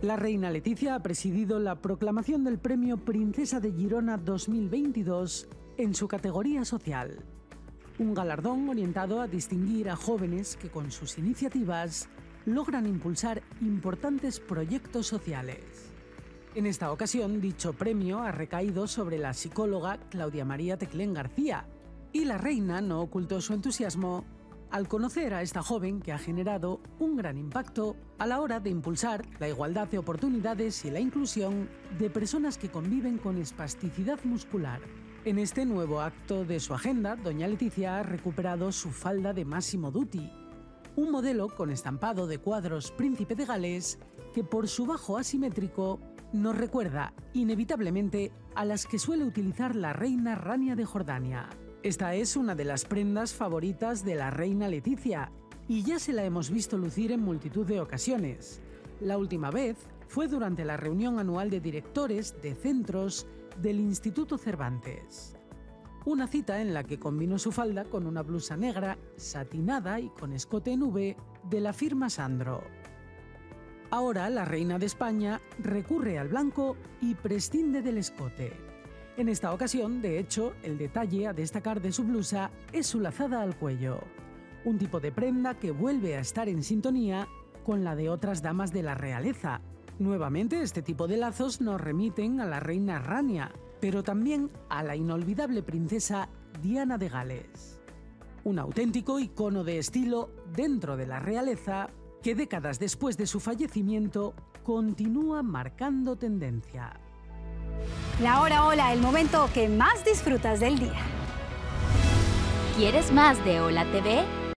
La reina Leticia ha presidido la proclamación del Premio Princesa de Girona 2022 en su categoría social. Un galardón orientado a distinguir a jóvenes que con sus iniciativas logran impulsar importantes proyectos sociales. En esta ocasión, dicho premio ha recaído sobre la psicóloga Claudia María Teclén García, y la reina no ocultó su entusiasmo al conocer a esta joven que ha generado un gran impacto a la hora de impulsar la igualdad de oportunidades y la inclusión de personas que conviven con espasticidad muscular. En este nuevo acto de su agenda, doña Leticia ha recuperado su falda de Massimo Dutti, un modelo con estampado de cuadros Príncipe de Gales que por su bajo asimétrico nos recuerda inevitablemente a las que suele utilizar la reina Rania de Jordania. Esta es una de las prendas favoritas de la reina Leticia y ya se la hemos visto lucir en multitud de ocasiones. La última vez fue durante la reunión anual de directores de centros del Instituto Cervantes. Una cita en la que combinó su falda con una blusa negra, satinada y con escote en V de la firma Sandro. Ahora la reina de España recurre al blanco y prescinde del escote. En esta ocasión, de hecho, el detalle a destacar de su blusa es su lazada al cuello, un tipo de prenda que vuelve a estar en sintonía con la de otras damas de la realeza. Nuevamente, este tipo de lazos nos remiten a la reina Rania, pero también a la inolvidable princesa Diana de Gales. Un auténtico icono de estilo dentro de la realeza que décadas después de su fallecimiento continúa marcando tendencia. La hora hola, el momento que más disfrutas del día. ¿Quieres más de Hola TV?